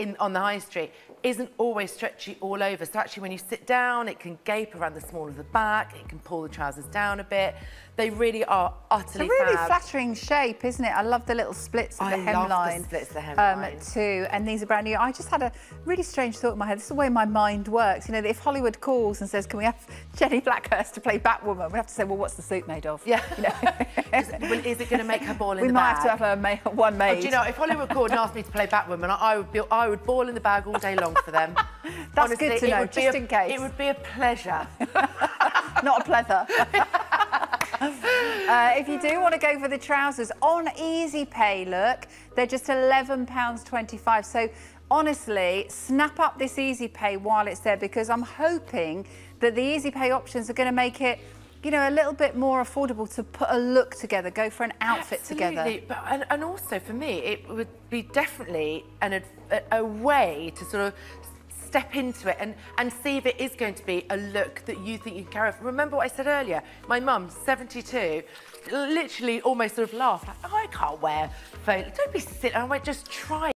in, on the high street isn't always stretchy all over. So actually when you sit down, it can gape around the small of the back, it can pull the trousers down a bit. They really are utterly It's a really fab. flattering shape, isn't it? I love the little splits of I the love the hemline. splits of the Um, hemline. too, and these are brand new. I just had a really strange thought in my head. This is the way my mind works. You know, if Hollywood calls and says, "Can we have Jenny Blackhurst to play Batwoman?" We have to say, "Well, what's the suit made of?" Yeah. You know? is, well, is it going to make her ball in we the might bag? have to have a ma- one Oh, made. do you know, if Hollywood called and asked me to play Batwoman, I, I would be, I would ball in the bag all day long for them. That's good to know, just a- in case. It would be a pleasure. not a pleather. uh, if you do want to go for the trousers on Easy Pay, look, they're just £11.25. So honestly, snap up this Easy Pay while it's there because I'm hoping that the Easy Pay options are going to make it you know, a little bit more affordable to put a look together, go for an outfit together. Absolutely. But, and, and also for me, it would be definitely an, a, a way to sort of step into it and, and see if it is going to be a look that you think you can carry. Remember what I said earlier? My mum, 72, literally almost sort of laughed, like, oh, I can't wear photo. Don't be silly. I went, just try